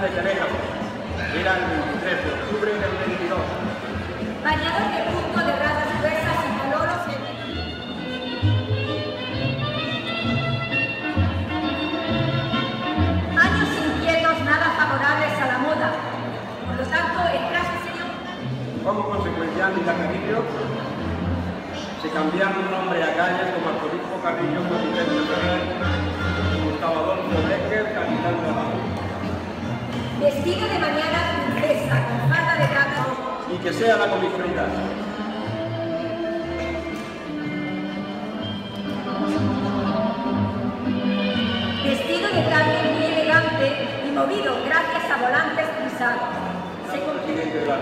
de telégrafo. Era el 23 de octubre del 22. Bañador de punto de ratas gruesas y coloros en Años inquietos, nada favorables a la moda. Por lo tanto, el traje señor Como consecuencia, Mila Carrillo se cambiaron nombre a calles como Arzobispo Carrillo, Presidente Ferrer, Gustavo Adolfo Becker, Capitán Navarro. Vestido de mañana princesa con falda de gato, Y que sea la comisionidad. vestido de traje muy elegante y movido gracias a volantes pisados. Se de la.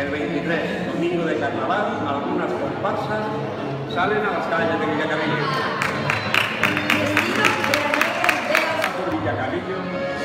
El 23, domingo de carnaval, algunas comparsas salen a las calles de Villacarrillo. Vestido de la negra Por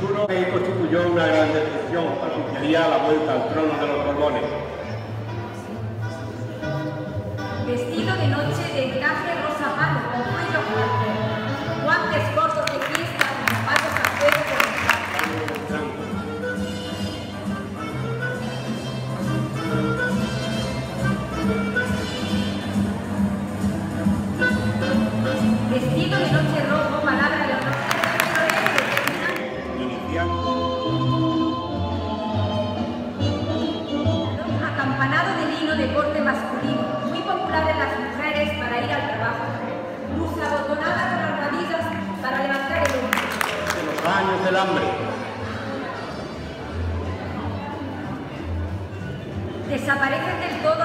Su y constituyó una gran destrucción, propiciaría la vuelta al trono de los Borbones. Años del hambre. Desaparecen del todo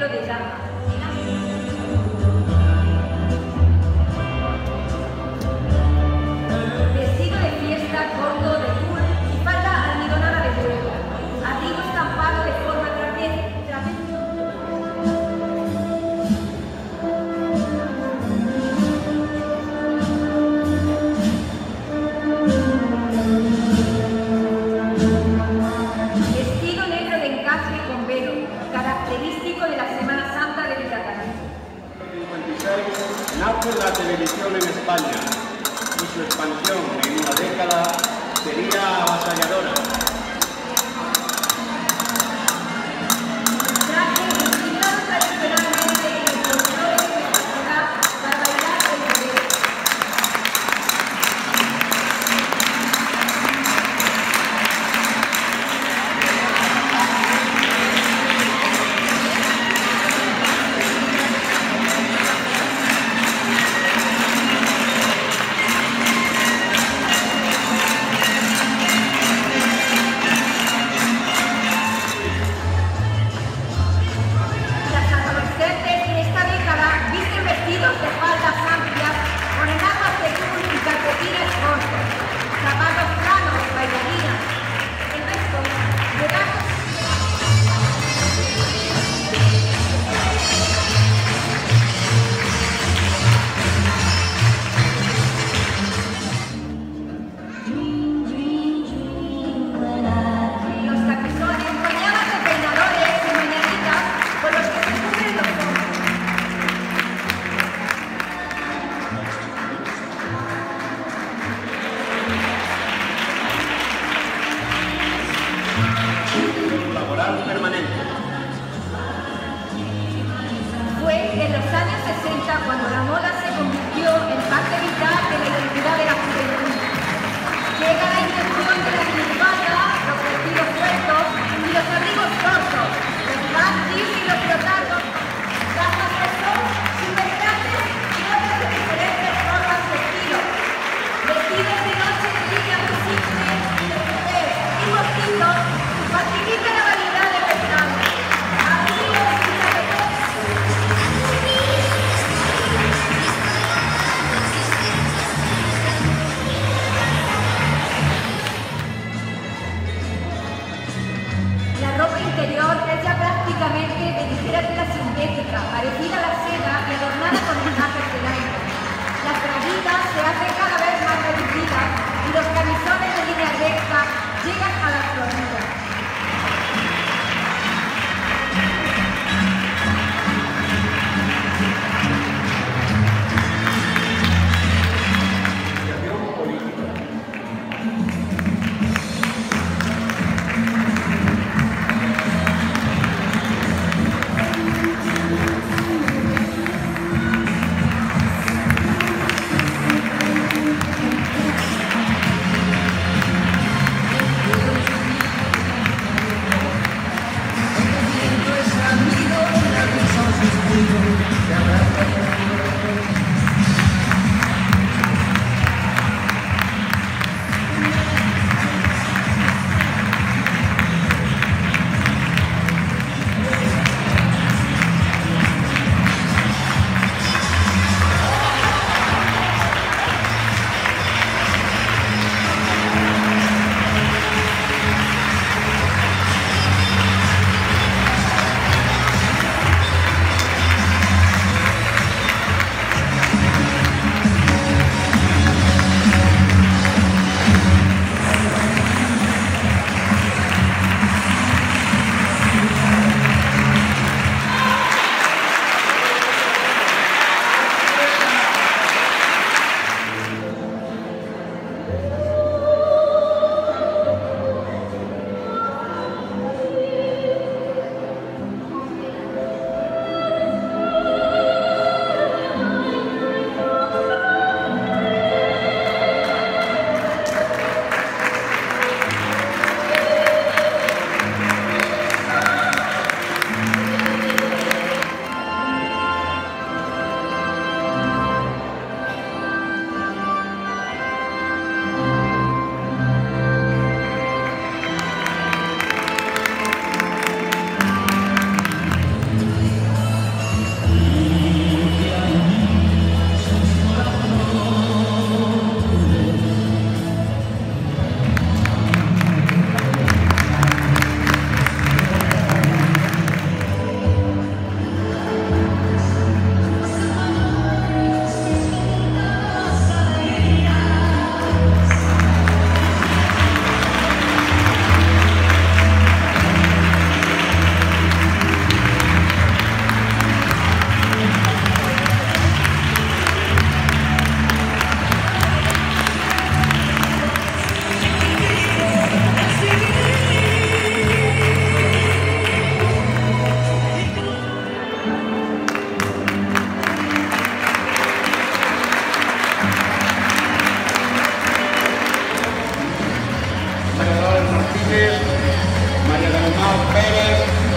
abrigo de pelo de Martínez, María Mar Pérez,